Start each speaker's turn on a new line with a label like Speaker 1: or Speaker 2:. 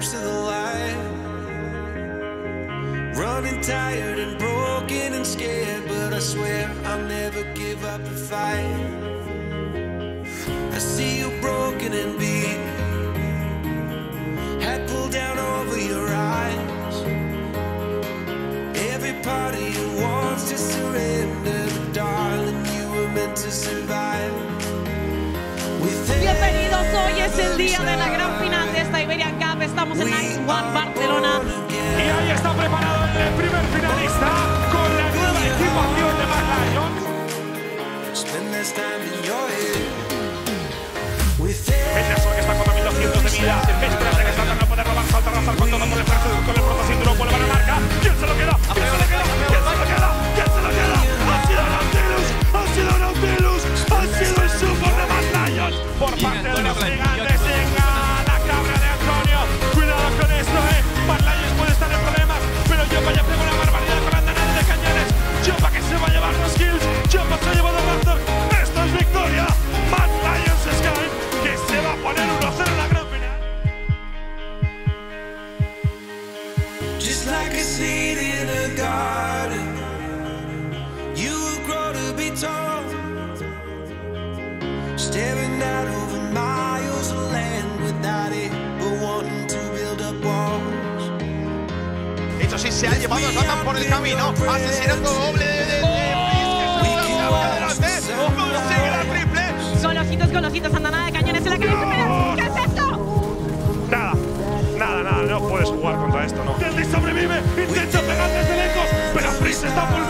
Speaker 1: glimpse of the light. Running tired and broken and scared, but I swear I'll never give up the fight. I see you broken and beat, head pulled down over your eyes. Every part of you wants to surrender, darling, you were meant to survive.
Speaker 2: Bienvenidos, hoy es el día de la gran final esta Iberian Cup. Estamos en Nice One Barcelona.
Speaker 3: Y ahí está preparado el primer finalista con la nueva equipación de Mad Lions.
Speaker 1: Spend
Speaker 3: Eso sí, se ha llevado a Satan por el camino, asesinando doble de... de, de... Oh, con ojitos, con ojitos, andanada de cañones en la
Speaker 1: calle. No. ¿Qué es esto? Nada, nada, nada, no puedes jugar contra esto, no. Deldi sobrevive, intenta
Speaker 4: pegar desde se
Speaker 2: está volviendo.